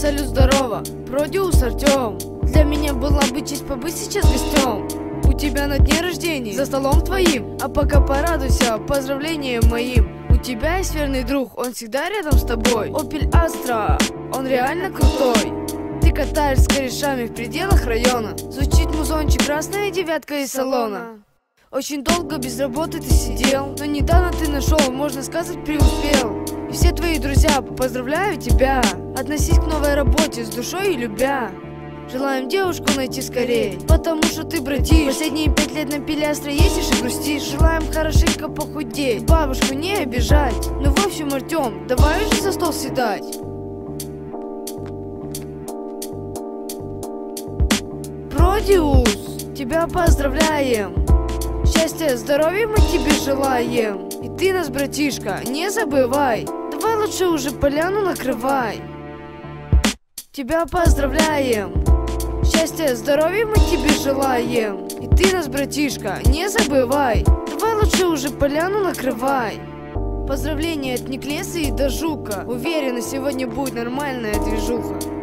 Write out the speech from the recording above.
Салют, здорово, продюс Артем Для меня была бы честь побыть сейчас гостем У тебя на дне рождения, за столом твоим. А пока порадуйся поздравлением моим. У тебя есть верный друг, он всегда рядом с тобой. Opel Astra, он реально крутой. Ты катаешь с корешами в пределах района. Звучит музончик, красная девятка из салона. Очень долго без работы ты сидел Но недавно ты нашел, можно сказать, преуспел И все твои друзья, поздравляю тебя. Относись к новой работе с душой и любя. Желаем девушку найти скорее Потому что ты братишь Последние пять лет на пилястре ездишь и грустишь. Желаем хорошенько похудеть Бабушку не обижать. Ну в общем, Артем, давай уже за стол седать Продиус, тебя поздравляем. Счастья, здоровья мы тебе желаем. И ты нас, братишка, не забывай Давай лучше уже поляну накрывай. Тебя поздравляем. Счастья, здоровья мы тебе желаем. И ты нас, братишка, не забывай. Давай лучше уже поляну накрывай. Поздравления от Неклеса и до Жука. Уверена, сегодня будет нормальная движуха